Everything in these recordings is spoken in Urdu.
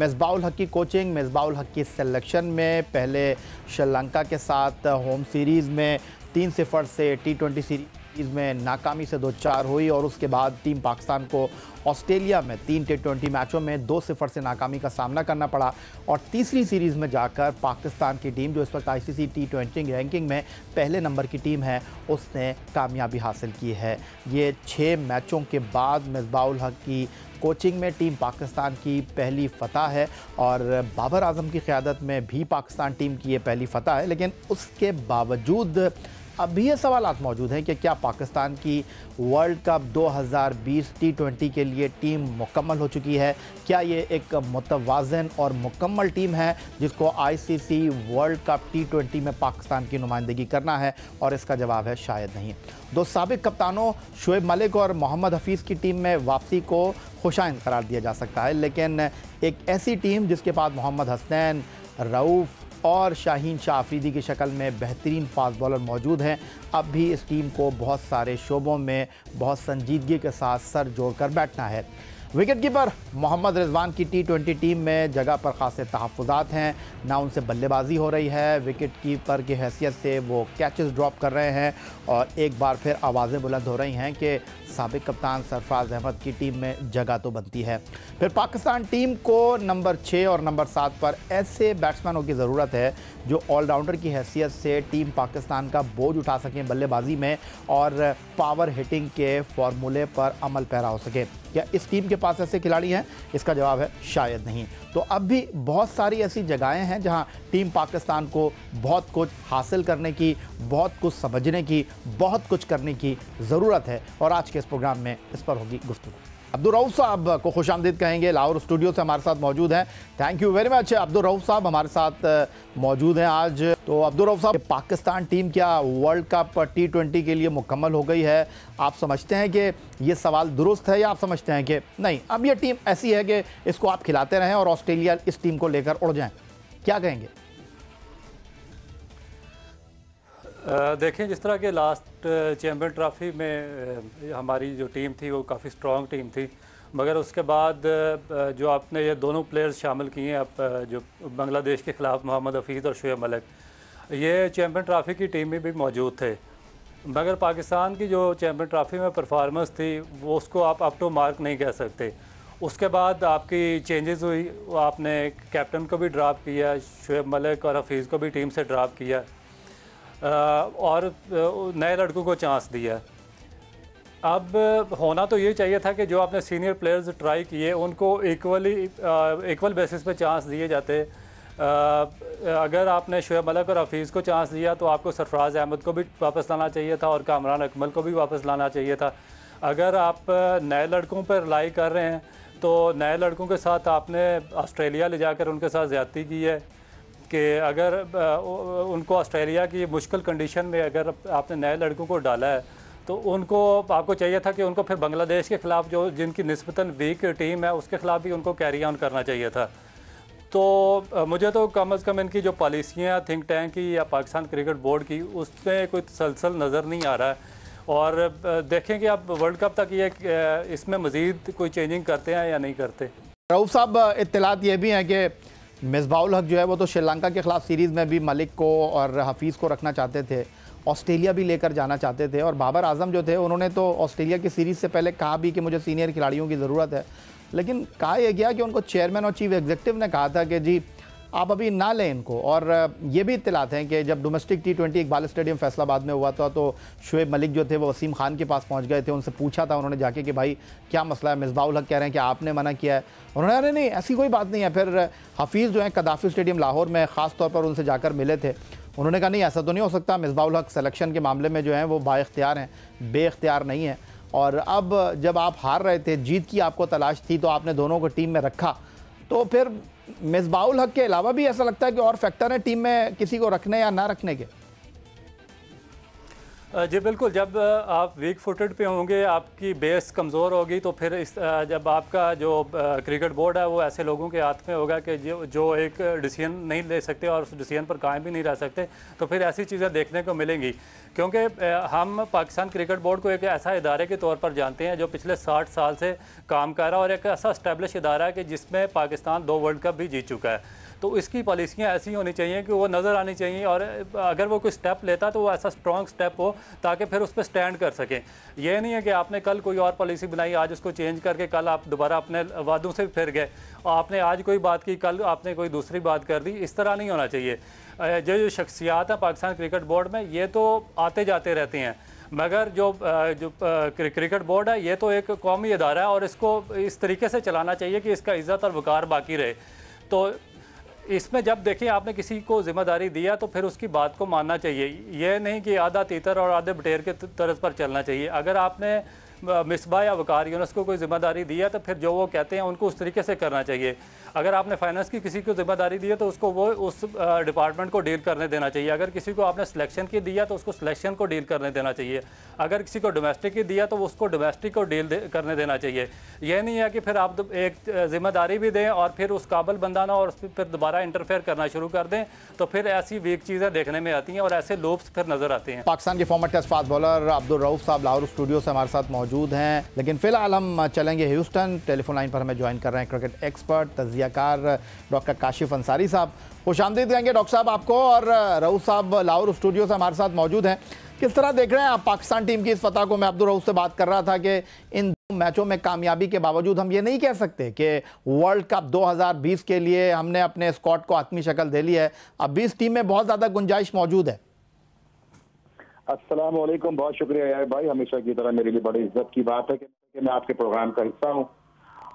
مصباح الحق کی کوچنگ مصباح الحق کی سلیکشن میں پہلے شری لنکا کے ساتھ ہوم سیریز میں تین صفر سے ٹی ٹوینٹی سیریز میں ناکامی سے دو چار ہوئی اور اس کے بعد ٹیم پاکستان کو آسٹریلیا میں تین ٹی ٹوینٹی میچوں میں دو صفر سے ناکامی کا سامنا کرنا پڑا اور تیسری سیریز میں جا کر پاکستان کی ٹیم جو اس وقت I C C T twenty ranking میں پہلے نمبر کی ٹیم ہے، اس نے کامیابی حاصل کی ہے۔ یہ چھ میچوں کے بعد مصباح الحق کی کوچنگ میں ٹیم پاکستان کی پہلی فتح ہے اور بابر اعظم کی قیادت میں بھی پاکستان ٹیم کی یہ پہلی فتح ہے، لیکن اس کے باوجود اب بھی یہ سوالات موجود ہیں کہ کیا پاکستان کی ورلڈ کپ دو ہزار بیس ٹی ٹوینٹی کے لیے ٹیم مکمل ہو چکی ہے؟ کیا یہ ایک متوازن اور مکمل ٹیم ہے جس کو I C C world cup T twenty میں پاکستان کی نمائندگی کرنا ہے اور اس کا جواب ہے شاید نہیں۔ دو سابق کپتانوں شعیب ملک اور محمد حفیظ کی ٹیم میں واپسی کو خوشائند قرار دیا جا سکتا ہے، لیکن ایک ایسی ٹیم جس کے بعد محمد حسنین رعوف اور شاہین شاہ آفریدی کی شکل میں بہترین فاسٹ بولر موجود ہیں۔ اب بھی اس ٹیم کو بہت سارے شعبوں میں بہت سنجیدگی کے ساتھ سر جوڑ کر بیٹھنا ہے۔ وکٹ کیپر محمد رضوان کی ٹی ٹوینٹی ٹیم میں جگہ پر خاصے تحفظات ہیں۔ نہ ان سے بلے بازی ہو رہی ہے۔ وکٹ کیپر کی حیثیت سے وہ کیچز ڈراپ کر رہے ہیں اور ایک بار پھر آوازیں بلند ہو رہی ہیں کہ سابق کپتان سرفراز احمد کی ٹیم میں جگہ تو بنتی ہے۔ پھر پاکستان ٹیم کو نمبر چھ اور نمبر سات پر ایسے بیٹسمینوں کی ضرورت ہے جو آل راؤنڈر کی حیثیت سے ٹیم پاکستان کا بوجھ اٹھا سکیں بلے بازی میں اور پاور ہٹنگ کے فارمولے پر عمل پیرا ہو سکے۔ کیا اس ٹیم کے پاس ایسے کھلاڑی ہیں؟ اس کا جواب ہے شاید نہیں۔ تو اب بھی بہت ساری ایسی جگہیں ہیں جہاں ٹیم پاکستان کو بہت کچھ حاصل کرنے کی بہت کچھ سمجھنے کی، بہت کچھ کرنے کی ضرورت ہے اور آج کے اس پروگرام میں اس پر ہوگی گفتگو۔ عبدالرؤف صاحب کو خوش آمدید کہیں گے، لاہور اسٹوڈیو سے ہمارے ساتھ موجود ہیں۔ Thank you very much Abdul Rauf sahab ہمارے ساتھ موجود ہیں آج۔ تو عبدالرؤف صاحب، پاکستان ٹیم کیا ورلڈ کپ ٹی ٹوینٹی کے لیے مکمل ہو گئی ہے؟ آپ سمجھتے ہیں کہ یہ سوال درست ہے یا آپ سمجھتے ہیں کہ نہیں؟ اب یہ ٹیم ایسی ہے کہ اس کو آپ کھلاتے رہیں اور آسٹریلیا اس ٹیم کو لے کر اڑ جائیں۔ کیا کہیں گے؟ دیکھیں، جس طرح کہ لاسٹ چیمپئن ٹرافی میں ہماری جو ٹیم تھی، وہ کافی سٹرونگ ٹیم تھی۔ مگر اس کے بعد جو آپ نے یہ دونوں پلیئرز شامل کیے ہیں جو بنگلہ دیش کے خلاف محمد حفیظ اور شعیب ملک، یہ چیمپئن ٹرافی کی ٹیم میں بھی موجود تھے۔ مگر پاکستان کی جو چیمپئن ٹرافی میں پرفارمنس تھی، وہ اس کو آپ اپ ٹو مارک نہیں کہہ سکتے۔ اس کے بعد آپ کی چینجز ہوئی آپ نے کیپٹن کو بھی ڈراپ کیا، شعیب ملک اور حفیظ کو بھی ٹیم سے ڈراپ کیا۔ اور نئے لڑکوں کو چانس دیا۔ اب ہونا تو یہ چاہیے تھا کہ جو آپ نے سینئر پلیئرز ٹرائی کیے، ان کو ایکولی ایکول بیسس پہ چانس دیے جاتے۔ اگر آپ نے شعیب ملک اور حفیظ کو چانس دیا تو آپ کو سرفراز احمد کو بھی واپس لانا چاہیے تھا اور کامران اکمل کو بھی واپس لانا چاہیے تھا۔ اگر آپ نئے لڑکوں پر رلائی کر رہے ہیں تو نئے لڑکوں کے ساتھ آپ نے آسٹریلیا لے جا کر ان کے ساتھ زیادتی کی ہے۔ کہ اگر ان کو آسٹریلیا کی مشکل کنڈیشن میں اگر آپ نے نئے لڑکوں کو ڈالا ہے، تو ان کو آپ کو چاہیے تھا کہ ان کو پھر بنگلہ دیش کے خلاف جو، جن کی نسبتاً ویک ٹیم ہے، اس کے خلاف بھی ان کو کیری آن کرنا چاہیے تھا۔ تو مجھے تو کم از کم ان کی جو پالیسیاں تھنک ٹینک کی یا پاکستان کرکٹ بورڈ کی، اس میں کوئی تسلسل نظر نہیں آ رہا ہے۔ اور دیکھیں کہ اب ورلڈ کپ تک یہ اس میں مزید کوئی چینجنگ کرتے ہیں یا نہیں کرتے۔ رعوف صاحب، اطلاعات یہ بھی ہیں کہ مصباح الحق جو ہے وہ تو شری لنکا کے خلاف سیریز میں بھی ملک کو اور حفیظ کو رکھنا چاہتے تھے، آسٹریلیا بھی لے کر جانا چاہتے تھے اور بابر اعظم جو تھے انہوں نے تو آسٹریلیا کی سیریز سے پہلے کہا بھی کہ مجھے سینئر کھلاڑیوں کی ضرورت ہے، لیکن کہا یہ گیا کہ ان کو چیئرمین اور چیف ایگزیکٹو نے کہا تھا کہ جی آپ ابھی نہ لیں ان کو اور یہ بھی اطلاعات ہیں کہ جب domestic T twenty Iqbal stadium Faisalabad میں ہوا تھا تو شعیب ملک جو تھے وہ وسیم خان کے پاس پہنچ گئے تھے، ان سے پوچھا تھا انہوں نے جا کے کہ بھائی کیا مسئلہ ہے؟ مصباح الحق کہہ رہے ہیں کہ آپ نے منع کیا ہے۔ انہوں نے ارے نہیں، ایسی کوئی بات نہیں ہے۔ پھر حفیظ جو ہیں قدافی اسٹیڈیم لاہور میں خاص طور پر ان سے جا کر ملے تھے۔ انہوں نے کہا، نہیں، ایسا تو نہیں ہو سکتا۔ مصباح الحق سلیکشن کے معاملے میں جو ہیں وہ با اختیار ہیں، بے اختیار نہیں ہیں۔ اور اب جب آپ ہار رہے تھے، جیت کی آپ کو تلاش تھی تو آپ نے دونوں کو ٹیم میں رکھا۔ تو پھر مصباح الحق کے علاوہ بھی ایسا لگتا ہے کہ اور فیکٹر ہیں ٹیم میں کسی کو رکھنے یا نہ رکھنے کے؟ جی بالکل، جب آپ ویک فوٹڈ پہ ہوں گے، آپ کی بیس کمزور ہوگی تو پھر اس جب آپ کا جو کرکٹ بورڈ ہے، وہ ایسے لوگوں کے ہاتھ میں ہوگا کہ جو ایک ڈیسیجن نہیں لے سکتے اور اس ڈیسیجن پر قائم بھی نہیں رہ سکتے، تو پھر ایسی چیزیں دیکھنے کو ملیں گی۔ کیونکہ ہم پاکستان کرکٹ بورڈ کو ایک ایسا ادارے کے طور پر جانتے ہیں جو پچھلے ساٹھ سال سے کام کر رہا ہے اور ایک ایسا اسٹیبلش ادارہ ہے کہ جس میں پاکستان دو ورلڈ کپ بھی جیت چکا ہے۔ تو اس کی پالیسیاں ایسی ہونی چاہیے کہ وہ نظر آنی چاہیے اور اگر وہ کوئی سٹیپ لیتا تو وہ ایسا سٹرونگ سٹیپ ہو تاکہ پھر اس پہ سٹینڈ کر سکیں یہ نہیں ہے کہ آپ نے کل کوئی اور پالیسی بنائی، آج اس کو چینج کر کے کل آپ دوبارہ اپنے وعدوں سے پھر گئے۔ اور آپ نے آج کوئی بات کی، کل آپ نے کوئی دوسری بات کر دی، اس طرح نہیں ہونا چاہیے۔ جو جو شخصیات ہیں پاکستان کرکٹ بورڈ میں، یہ تو آتے جاتے رہتے ہیں۔ مگر جو جو کرکٹ بورڈ ہے، یہ تو ایک قومی ادارہ ہے اور اس کو اس طریقے سے چلانا چاہیے کہ اس کا عزت اور وقار باقی رہے۔ تو اس میں جب دیکھیں آپ نے کسی کو ذمہ داری دیا تو پھر اس کی بات کو ماننا چاہیے۔ یہ نہیں کہ آدھا تیتر اور آدھے بٹیر کے طرز پر چلنا چاہیے۔ اگر آپ نے مصباح یا وقار یونس کو کوئی ذمہ داری دیا تو پھر جو وہ کہتے ہیں، ان کو اس طریقے سے کرنا چاہیے۔ اگر آپ نے فائننس کی کسی کو ذمہ داری دی ہے، تو اس کو وہ اس ڈپارٹمنٹ کو ڈیل کرنے دینا چاہیے۔ اگر کسی کو آپ نے سلیکشن کی دیا تو اس کو سلیکشن کو ڈیل کرنے دینا چاہیے۔ اگر کسی کو ڈومیسٹک کی دیا تو اس کو ڈومیسٹک کو ڈیل کرنے دینا چاہیے۔ یہ نہیں ہے کہ پھر آپ ایک ذمہ داری بھی دیں اور پھر اس قابل بندہ نہ اور پھر دوبارہ انٹرفیئر کرنا شروع کر دیں، تو پھر ایسی ویک چیزیں دیکھنے میں آتی ہیں اور ایسے لوپس پھر نظر آتے ہیں۔ پاکستان کے former test fast bowler Abdul Rauf sahab Lahore studio سے ہمارے ساتھ موجود ہیں۔ لیکن فی الحال ہم چلیں گے ہیوسٹن۔ ٹیلی فون لائن پر ہمیں جوائن کر رہے ہیں کرکٹ ایکسپرٹ، تجزیہ کار ڈاکٹر کاشف انصاری صاحب۔ خوش آمدید دیں گے ڈاکٹر صاحب آپ کو اور رعوف صاحب لاہور اسٹوڈیو سے ہمارے ساتھ موجود ہیں۔ کس طرح دیکھ رہے ہیں آپ پاکستان ٹیم کی اس فتح کو؟ میں عبدالروف سے بات کر رہا تھا کہ ان دو میچوں میں کامیابی کے باوجود ہم یہ نہیں کہہ سکتے کہ ورلڈ کپ دو ہزار بیس کے لیے ہم نے اپنے اسکواڈ کو حتمی شکل دے لی ہے۔ اب بیس ٹیم میں بہت زیادہ گنجائش موجود ہے۔ السلام علیکم، بہت شکریہ یار بھائی، ہمیشہ کی طرح میرے لیے بڑی عزت کی بات ہے کہ میں آپ کے پروگرام کا حصہ ہوں۔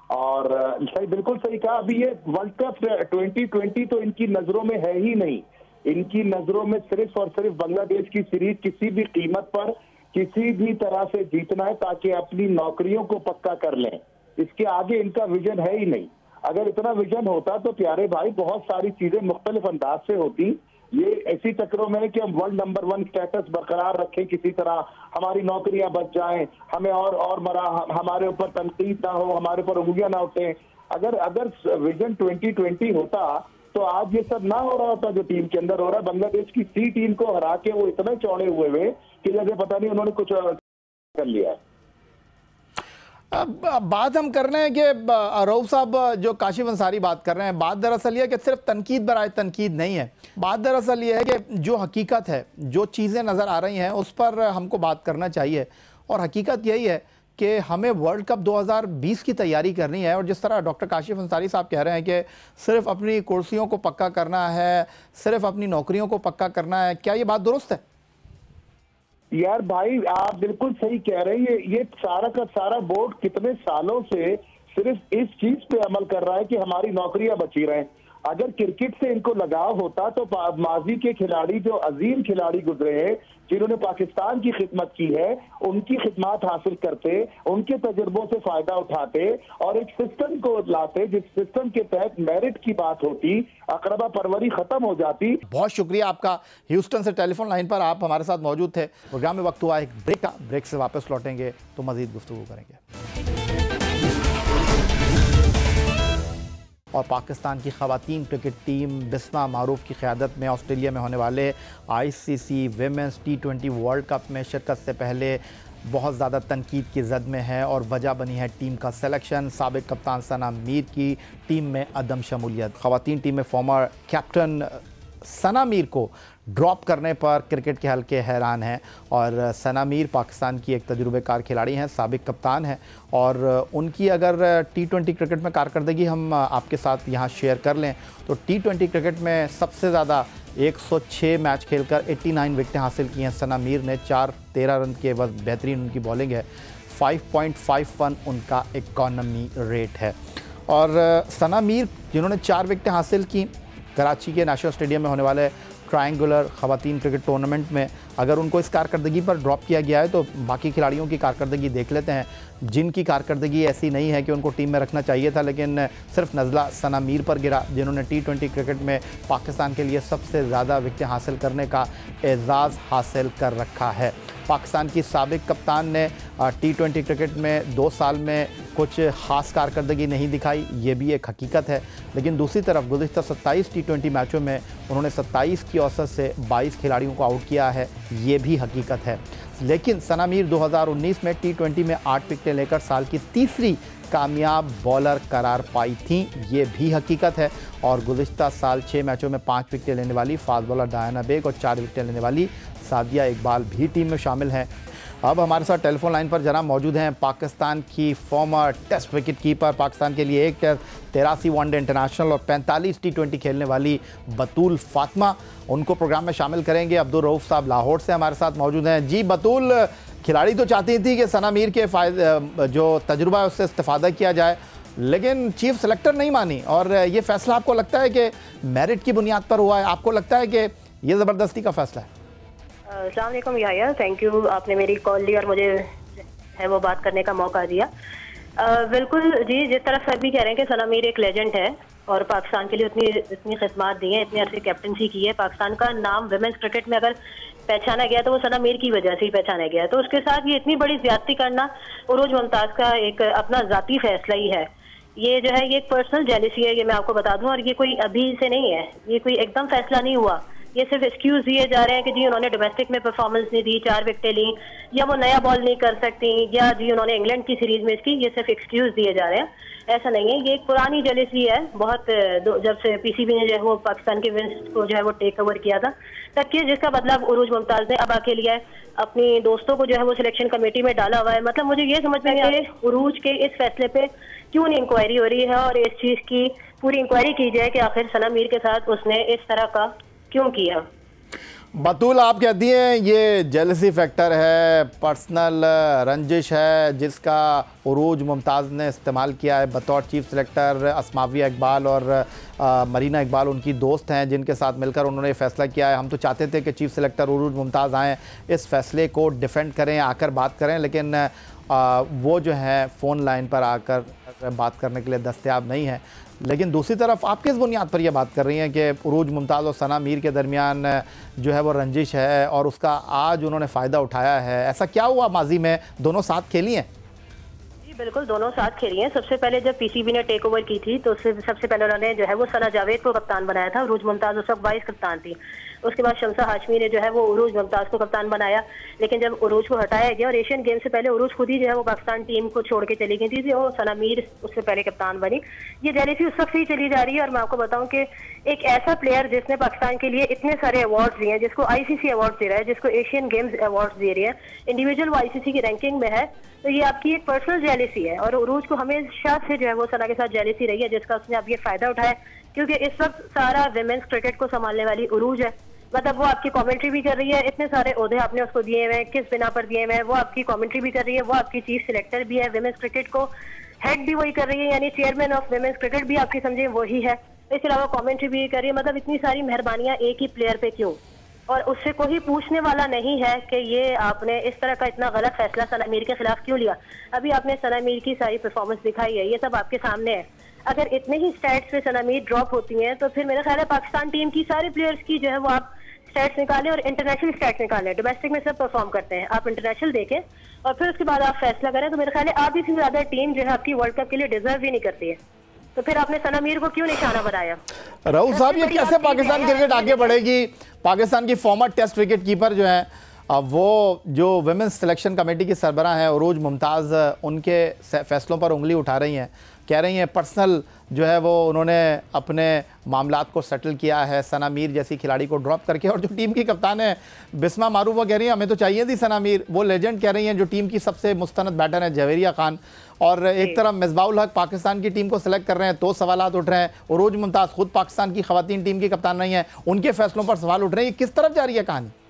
اور صحیح، بالکل صحیح کہا، ابھی یہ ورلڈ کپ ٹوینٹی ٹوینٹی تو ان کی نظروں میں ہے ہی نہیں۔ ان کی نظروں میں صرف اور صرف بنگلہ دیش کی سیریز کسی بھی قیمت پر کسی بھی طرح سے جیتنا ہے تاکہ اپنی نوکریوں کو پکا کر لیں۔ اس کے آگے ان کا ویژن ہے ہی نہیں۔ اگر اتنا ویژن ہوتا تو پیارے بھائی، بہت ساری چیزیں مختلف انداز سے ہوتی۔ یہ ایسی چکروں میں کہ ہم ورلڈ نمبر ون سٹیٹس برقرار رکھیں کسی طرح ہماری نوکریاں بچ جائیں، ہمیں اور اور مرا ہمارے اوپر تنقید نہ ہو، ہمارے اوپر انگلیاں نہ اٹھیں۔ اگر اگر ویژن ٹوینٹی ٹوینٹی ہوتا تو آج یہ سب نہ ہو رہا ہوتا جو ٹیم کے اندر، ہو رہا ہے۔ بنگلہ دیش کی سی ٹیم کو ہرا کے وہ اتنے چوڑے ہوئے ہوئے کہ جیسے پتہ نہیں انہوں نے کچھ کر لیا۔ ہے بات ہم کر رہے ہیں کہ روف صاحب جو کاشف انصاری بات کر رہے ہیں، بات دراصل یہ ہے کہ صرف تنقید برائے تنقید نہیں ہے۔ بات دراصل یہ ہے کہ جو حقیقت ہے، جو چیزیں نظر آ رہی ہیں، اس پر ہم کو بات کرنا چاہیے۔ اور حقیقت یہی ہے کہ ہمیں ورلڈ کپ دو ہزار بیس کی تیاری کرنی ہے۔ اور جس طرح ڈاکٹر کاشف انصاری صاحب کہہ رہے ہیں کہ صرف اپنی کرسیوں کو پکا کرنا ہے، صرف اپنی نوکریوں کو پکا کرنا ہے، کیا یہ بات درست ہے؟ یار بھائی، آپ بالکل صحیح کہہ رہے ہیں، یہ سارا کا سارا بورڈ کتنے سالوں سے صرف اس چیز پہ عمل کر رہا ہے کہ ہماری نوکریاں بچی رہیں۔ اگر کرکٹ سے ان کو لگاؤ ہوتا تو ماضی کے کھلاڑی جو عظیم کھلاڑی گزرے ہیں، جنہوں نے پاکستان کی خدمت کی ہے، ان کی خدمات حاصل کرتے، ان کے تجربوں سے فائدہ اٹھاتے اور ایک سسٹم کو لاتے جس سسٹم کے تحت میرٹ کی بات ہوتی، اقربہ پروری ختم ہو جاتی۔ بہت شکریہ آپ کا۔ ہیوسٹن سے ٹیلی فون لائن پر آپ ہمارے ساتھ موجود تھے۔ پروگرام میں وقت ہوا، ایک بریک کا بریک سے واپس لوٹیں گے تو مزید گفتگو کریں گے۔ اور پاکستان کی خواتین کرکٹ ٹیم بسما معروف کی قیادت میں آسٹریلیا میں ہونے والے I C C women's T twenty world cup میں شرکت سے پہلے بہت زیادہ تنقید کی زد میں ہے اور وجہ بنی ہے ٹیم کا سلیکشن سابق کپتان ثنا میر کی ٹیم میں عدم شمولیت۔ خواتین ٹیم میں فارمر کیپٹن ثنا میر کو ڈراپ کرنے پر کرکٹ کے حلقے حیران ہیں اور ثنا میر پاکستان کی ایک تجربہ کار کھلاڑی ہیں، سابق کپتان ہیں اور ان کی اگر ٹی ٹوینٹی کرکٹ میں کارکردگی ہم آپ کے ساتھ یہاں شیئر کر لیں تو ٹی ٹوینٹی کرکٹ میں سب سے زیادہ ایک سو چھ میچ کھیل کر ایٹی نائن وکٹیں حاصل کی ہیں۔ ثنا میر نے چار تیرہ رن کے وقت بہترین ان کی بولنگ ہے۔ فائیو پوائنٹ فائیو ون ان کا اکانومی ریٹ ہے۔ اور ثنا میر جنہوں نے چار وکٹیں حاصل کی، کراچی کے نیشنل اسٹیڈیم میں ہونے والے ٹرائنگولر خواتین کرکٹ ٹورنامنٹ میں اگر ان کو اس کارکردگی پر ڈراپ کیا گیا ہے تو باقی کھلاڑیوں کی کارکردگی دیکھ لیتے ہیں۔ جن کی کارکردگی ایسی نہیں ہے کہ ان کو ٹیم میں رکھنا چاہیے تھا، لیکن صرف نزلہ ثنا میر پر گرا، جنہوں نے ٹی ٹوئنٹی کرکٹ میں پاکستان کے لیے سب سے زیادہ وکٹیں حاصل کرنے کا اعزاز حاصل کر رکھا ہے۔ پاکستان کی سابق کپتان نے ٹی ٹوئنٹی کرکٹ میں دو سال میں کچھ خاص کارکردگی نہیں دکھائی، یہ بھی ایک حقیقت ہے۔ لیکن دوسری طرف گزشتہ ستائیس ٹی ٹوئنٹی میچوں میں انہوں نے ستائیس کی اوسط سے بائیس کھلاڑیوں کو آؤٹ کیا ہے، یہ بھی حقیقت ہے۔ لیکن ثنا میر دو ہزار انیس میں ٹی ٹوینٹی میں آٹھ وکٹیں لے کر سال کی تیسری کامیاب بولر قرار پائی تھیں، یہ بھی حقیقت ہے۔ اور گزشتہ سال چھ میچوں میں پانچ وکٹیں لینے والی فاسٹ بولر ڈائنا بیگ اور چار وکٹیں لینے والی سادیہ اقبال بھی ٹیم میں شامل ہیں۔ اب ہمارے ساتھ ٹیل فون لائن پر جناب موجود ہیں پاکستان کی former test wicket keeper Pakistan کے لیے ایک ٹیسٹ تیراسی ون ڈے انٹرنیشنل اور پینتالیس ٹی ٹوینٹی کھیلنے والی بطول فاطمہ۔ ان کو پروگرام میں شامل کریں گے۔ عبدالروف صاحب لاہور سے ہمارے ساتھ موجود ہیں۔ جی بطول کھلاڑی تو چاہتی تھی کہ ثنا میر کے جو تجربہ ہے، اس سے استفادہ کیا جائے، لیکن چیف سلیکٹر نہیں مانی۔ اور یہ فیصلہ آپ کو لگتا ہے کہ میرٹ کی بنیاد پر ہوا ہے؟ آپ کو لگتا ہے کہ یہ زبردستی کا فیصلہ ہے؟ السلام علیکم یا تھینک یو آپ نے میری کال لی اور مجھے ہے وہ بات کرنے کا موقع دیا۔ بالکل جی جس طرح سر بھی کہہ رہے ہیں کہ سنا میر ایک لیجنڈ ہے اور پاکستان کے لیے اتنی اتنی خدمات دی ہیں، اتنی عرصے کیپٹنسی کی ہے۔ پاکستان کا نام ویمنس کرکٹ میں اگر پہچانا گیا تو وہ ثنا میر کی وجہ سے ہی پہچانا گیا تو اس کے ساتھ یہ اتنی بڑی زیادتی کرنا عروج ممتاز کا ایک اپنا ذاتی فیصلہ ہی ہے۔ یہ جو ہے، یہ ایک پرسنل جیلسی ہے، یہ میں آپ کو بتا دوں۔ اور یہ کوئی ابھی سے نہیں ہے، یہ کوئی ایک دم فیصلہ نہیں ہوا۔ یہ صرف ایکسکیوز دیے جا رہے ہیں کہ جی انہوں نے ڈومیسٹک میں پرفارمنس نہیں دی، چار وکٹیں لیں، یا وہ نیا بال نہیں کر سکتی، یا جی انہوں نے انگلینڈ کی سیریز میں اس کی یہ صرف ایکسکیوز دیے جا رہے ہیں۔ ایسا نہیں ہے، یہ ایک پرانی جلیسی ہے۔ بہت جب سے پی سی بی نے جو ہے وہ پاکستان کے ونس کو جو ہے وہ ٹیک اوور کیا تھا۔ تک کہ جس کا بدلاؤ عروج ممتاز نے اب آکے لیا ہے۔ اپنی دوستوں کو جو ہے وہ سلیکشن کمیٹی میں ڈالا ہوا ہے۔ مطلب مجھے یہ سمجھ میں کہ عروج کے اس فیصلے پہ کیوں نہیں انکوائری ہو رہی ہے اور اس چیز کی پوری انکوائری کی جائے کہ آخر سنا میر کے ساتھ اس نے اس طرح کا کیوں کیا؟ بطول آپ کہتی ہیں یہ جیلسی فیکٹر ہے، پرسنل رنجش ہے، جس کا عروج ممتاز نے استعمال کیا ہے۔ بطور چیف سلیکٹر اسماویہ اقبال اور مرینا اقبال ان کی دوست ہیں، جن کے ساتھ مل کر انہوں نے یہ فیصلہ کیا ہے۔ ہم تو چاہتے تھے کہ چیف سلیکٹر عروج ممتاز آئیں، اس فیصلے کو ڈیفینڈ کریں، آ کر بات کریں، لیکن وہ جو ہیں، فون لائن پر آ کر بات کرنے کے لیے دستیاب نہیں ہیں۔ لیکن دوسری طرف آپ کس بنیاد پر یہ بات کر رہی ہیں کہ عروج ممتاز اور ثنا میر کے درمیان جو ہے وہ رنجش ہے اور اس کا آج انہوں نے فائدہ اٹھایا ہے؟ ایسا کیا ہوا ماضی میں دونوں ساتھ کھیلی ہیں؟ جی بالکل دونوں ساتھ کھیلی ہیں۔ سب سے پہلے جب پی سی بی نے ٹیک اوور کی تھی تو سب سے پہلے انہوں نے جو ہے وہ سنہ جاوید کو کپتان بنایا تھا۔ عروج ممتاز اس وقت وائس کپتان تھی۔ اس کے بعد شمسہ ہاشمی نے جو ہے وہ عروج ممتاز کو کپتان بنایا، لیکن جب عروج کو ہٹایا گیا اور ایشین گیم سے پہلے عروج خود ہی جو ہے وہ پاکستان ٹیم کو چھوڑ کے چلی گئی تھی اور سنا میر اس سے پہلے کپتان بنی۔ یہ جیلیسی اس وقت ہی چلی جا رہی ہے اور میں آپ کو بتاؤں کہ ایک ایسا پلیئر جس نے پاکستان کے لیے اتنے سارے ایوارڈز دیے ہیں، جس کو آئی سی سی ایوارڈ دے رہا ہے، جس کو ایشین گیمز ایوارڈز دے رہی ہے انڈیویجول وہ آئی سی سی کی رینکنگ میں ہے۔ تو یہ آپ کی ایک پرسنل جیلیسی ہے اور عروج کو ہمیشہ سے جو ہے وہ سنا کے ساتھ جیلیسی رہی ہے، جس کا اس نے اب یہ فائدہ اٹھایا کیونکہ اس وقت سارا ویمنس کرکٹ کو سنبھالنے والی عروج ہے۔ مطلب وہ آپ کی کامنٹری بھی کر رہی ہے، اتنے سارے عہدے آپ نے اس کو دیے ہوئے ہیں، کس بنا پر دیے ہوئے ہیں، وہ آپ کی کامنٹری بھی کر رہی ہے، وہ آپ کی چیف سلیکٹر بھی ہے ویمنس کرکٹ کو ہیڈ بھی وہی کر رہی ہے یعنی چیئرمین آف ویمنس کرکٹ بھی آپ کی سمجھیں وہی ہے۔ اس کے علاوہ کامنٹری بھی کر رہی ہے مطلب اتنی ساری مہربانیاں ایک ہی پلیئر پہ کیوں؟ اور اس سے کوئی پوچھنے والا نہیں ہے کہ یہ آپ نے اس طرح کا اتنا غلط فیصلہ ثنا میر کے خلاف کیوں لیا۔ ابھی آپ نے ثنا میر کی ساری پرفارمنس دکھائی ہے، یہ سب آپ کے سامنے ہے۔ اگر اتنے ہی سٹیٹس پہ سنا میر ڈراپ ہوتی ہیں، تو پھر میرا خیال ہے پاکستان ٹیم کی سارے پلیئرز کی جو ہے وہ آپ اسٹیٹس نکالے اور انٹرنیشنل اسٹیٹس نکالے ڈومیسٹک میں سب پرفارم کرتے ہیں. آپ انٹرنیشنل دیکھیں اور پھر اس کے بعد آپ فیصلہ کریں. تو میرے خیال ہے آپ سے زیادہ ٹیم جو ہے آپ کی ورلڈ کپ کے لیے ڈیزرو ہی نہیں کرتی ہے. تو پھر آپ نے سنا میر کو کیوں نشانہ بنایا؟ راہل صاحب یہ کیسے پاکستان کرکٹ آگے بڑھے گی؟ پاکستان کی فارمر ٹیسٹ وکٹ کیپر جو ہیں وہ جو ویمنز سلیکشن کمیٹی کی سربراہ ہیں عروج ممتاز ان کے فیصلوں پر انگلی اٹھا رہی ہیں کہہ رہی ہیں پرسنل جو ہے وہ انہوں نے اپنے معاملات کو سیٹل کیا ہے ثنا میر جیسی کھلاڑی کو ڈراپ کر کے اور جو ٹیم کی کپتان ہے بسمہ معروف وہ کہہ رہی ہیں ہمیں تو چاہیے تھی ثنا میر۔ وہ لیجنڈ کہہ رہی ہیں جو ٹیم کی سب سے مستند بیٹر ہیں جہویریہ خان۔ اور ایک جی۔ طرح مصباح الحق پاکستان کی ٹیم کو سلیکٹ کر رہے ہیں تو سوالات اٹھ رہے ہیں۔ اور روج ممتاز خود پاکستان کی خواتین ٹیم کی کپتان رہی ہیں۔ ان کے فیصلوں پر سوال اٹھ رہے ہیں۔ یہ کس طرف جاری ہے کہانی؟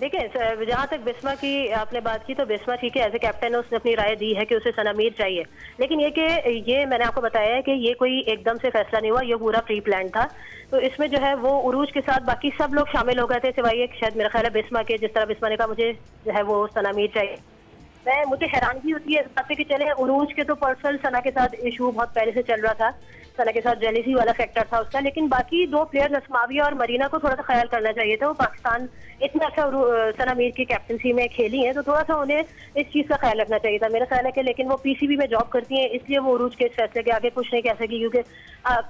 دیکھیں جہاں تک بسما کی آپ نے بات کی تو بسما ٹھیک ہے ایز اے کیپٹن اس نے اپنی رائے دی ہے کہ اسے سنا میر چاہیے۔ لیکن یہ کہ یہ میں نے آپ کو بتایا ہے کہ یہ کوئی ایک دم سے فیصلہ نہیں ہوا، یہ پورا پری پلان تھا۔ تو اس میں جو ہے وہ عروج کے ساتھ باقی سب لوگ شامل ہو گئے تھے، سوائے ایک شاید میرا خیال ہے بسما کے، جس طرح بسما نے کہا مجھے جو ہے وہ سنا میر چاہیے۔ میں، مجھے حیرانگی ہوتی ہے اس بات سے کہ چلے عروج کے تو پرسنل ثنا کے ساتھ ایشو بہت پہلے سے چل رہا تھا۔ سنا کے ساتھ جیلیسی والا فیکٹر تھا اس کا، لیکن باقی دو پلیئر نسماویہ اور مرینا کو تھوڑا سا خیال کرنا چاہیے تھا۔ وہ پاکستان اتنا اچھا سنا میر کی کیپٹنسی میں کھیلی ہیں، تو تھوڑا سا انہیں اس چیز کا خیال رکھنا چاہیے تھا۔ میرا خیال ہے کہ لیکن وہ پی سی بی میں جاب کرتی ہیں، اس لیے وہ عروج کے اس فیصلے کے آگے کچھ نہیں کہہ سکی کیونکہ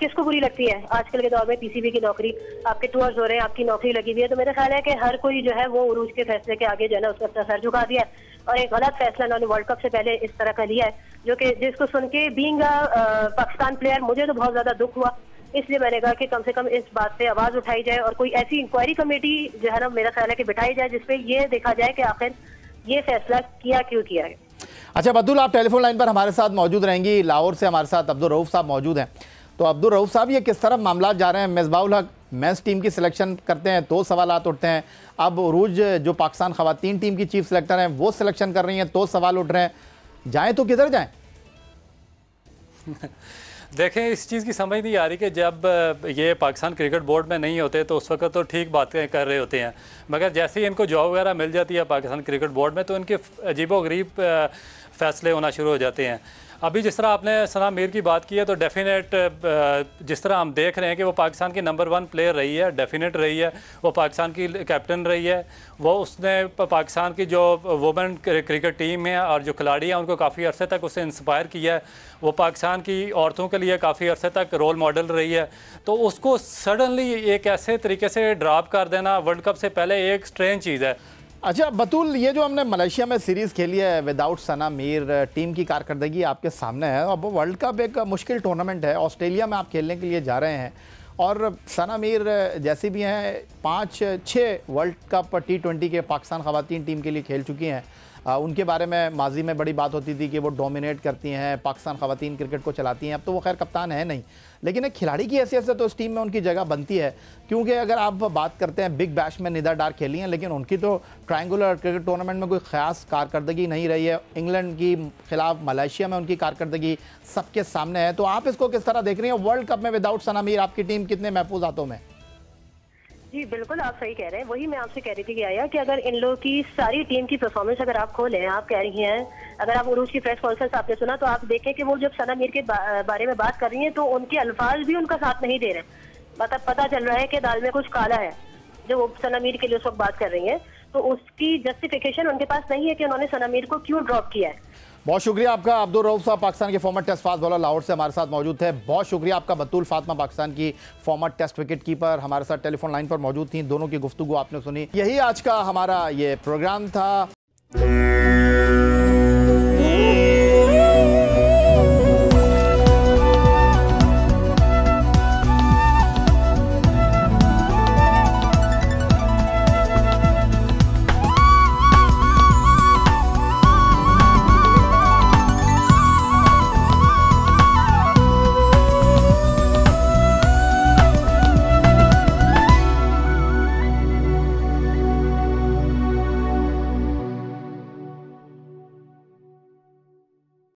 کس کو بری لگتی ہے؟ آج کل کے دور میں پی سی بی کی نوکری، آپ کے ٹورز ہو رہے ہیں، آپ کی نوکری لگی ہوئی ہے، تو میرا خیال ہے کہ ہر کوئی جو ہے وہ عروج کے فیصلے کے آگے جو ہے نا، اس کا سر جھکا دیا ہے۔ اور ایک غلط فیصلہ انہوں نے ورلڈ کپ سے پہلے اس طرح کا لیا ہے، جو کہ جس کو سن کے بینگ پاکستان پلیئر مجھے تو بہت زیادہ دکھ ہوا۔ اس لیے میں نے کہا کہ کم سے کم اس بات پہ آواز اٹھائی جائے اور کوئی ایسی انکوائری کمیٹی جو ہے نا میرا خیال ہے کہ بٹھائی جائے، جس پہ یہ دیکھا جائے کہ آخر یہ فیصلہ کیا کیوں کیا ہے۔ اچھا عبدال آپ ٹیلی فون لائن پر ہمارے ساتھ موجود رہیں گی۔ لاہور سے ہمارے ساتھ عبدالرعف صاحب موجود ہیں۔ تو عبدالرعف صاحب، یہ کس طرح معاملات جا رہے ہیں؟ مصباح الحق مینس ٹیم کی سلیکشن کرتے ہیں تو سوالات اٹھتے ہیں۔ اب عروج، جو پاکستان خواتین ٹیم کی چیف سلیکٹر ہیں، وہ سلیکشن کر رہی ہیں تو سوال اٹھ رہے ہیں۔ جائیں تو کدھر جائیں؟ دیکھیں، اس چیز کی سمجھ نہیں آ رہی کہ جب یہ پاکستان کرکٹ بورڈ میں نہیں ہوتے، تو اس وقت تو ٹھیک باتیں کر رہے ہوتے ہیں۔ مگر جیسے ہی ان کو جاب وغیرہ مل جاتی ہے پاکستان کرکٹ بورڈ میں، تو ان کے عجیب و غریب فیصلے ہونا شروع ہو جاتے ہیں۔ ابھی جس طرح آپ نے ثنا میر کی بات کی ہے تو ڈیفینیٹ جس طرح ہم دیکھ رہے ہیں کہ وہ پاکستان کی نمبر ون پلیئر رہی ہے ڈیفینیٹ رہی ہے، وہ پاکستان کی کیپٹن رہی ہے، وہ اس نے پاکستان کی جو وومن کرکٹ ٹیم ہے اور جو کھلاڑی ہیں، ان کو کافی عرصے تک اسے انسپائر کیا ہے۔ وہ پاکستان کی عورتوں کے لیے کافی عرصے تک رول ماڈل رہی ہے۔ تو اس کو سڈنلی ایک ایسے طریقے سے ڈراپ کر دینا ورلڈ کپ سے پہلے ایک سٹرین چیز ہے۔ اچھا بطول یہ جو ہم نے ملیشیا میں سیریز کھیلی ہے وداؤٹ سنا میر، ٹیم کی کارکردگی آپ کے سامنے ہے، اب ورلڈ کپ ایک مشکل ٹورنامنٹ ہے، آسٹریلیا میں آپ کھیلنے کے لیے جا رہے ہیں اور ثنا میر جیسی بھی ہیں، پانچ، چھ ورلڈ کپ ٹی ٹوینٹی کے پاکستان خواتین ٹیم کے لیے کھیل چکی ہیں۔ ان کے بارے میں ماضی میں بڑی بات ہوتی تھی کہ وہ ڈومینیٹ کرتی ہیں، پاکستان خواتین کرکٹ کو چلاتی ہیں۔ اب تو وہ خیر کپتان ہے نہیں۔ لیکن ایک کھلاڑی کی حیثیت سے تو اس ٹیم میں ان کی جگہ بنتی ہے۔ کیونکہ اگر آپ بات کرتے ہیں بگ بیش میں ندا ڈار کھیلی ہیں، لیکن ان کی تو ٹرائنگولر کرکٹ ٹورنامنٹ میں کوئی خاص کارکردگی نہیں رہی ہے۔ انگلینڈ کی خلاف ملائشیا میں ان کی کارکردگی سب کے سامنے ہے۔ تو آپ اس کو کس طرح دیکھ رہی ہیں؟ ورلڈ کپ میں وداؤٹ ثنا میر آپ کی ٹیم کتنے محفوظ ہاتھوں میں؟ جی بالکل آپ صحیح کہہ رہے ہیں۔ وہی میں آپ سے کہہ رہی تھی کہ آیا کہ اگر ان لوگوں کی ساری ٹیم کی پرفارمنس اگر آپ کھولیں، آپ کہہ رہی ہیں، اگر آپ عروج کی پریس کانفرنس آپ نے سنا تو آپ دیکھیں کہ وہ جب سنا میر کے بارے میں بات کر رہی ہیں تو ان کے الفاظ بھی ان کا ساتھ نہیں دے رہے ہیں۔ مطلب پتہ چل رہا ہے کہ دال میں کچھ کالا ہے۔ جو وہ ثنا میر کے لیے اس وقت بات کر رہی ہیں تو اس کی جسٹیفیکیشن ان کے پاس نہیں ہے کہ انہوں نے ثنا میر کو کیوں ڈراپ کیا ہے۔ بہت شکریہ آپ کا عبدالرعف صاحب، پاکستان کے former test fast bowler Lahore سے ہمارے ساتھ موجود تھے۔ بہت شکریہ آپ کا بطول فاطمہ، پاکستان کی فارمر ٹیسٹ وکٹ کیپر ہمارے ساتھ ٹیلی فون لائن پر موجود تھیں۔ دونوں کی گفتگو آپ نے سنی۔ یہی آج کا ہمارا یہ پروگرام تھا۔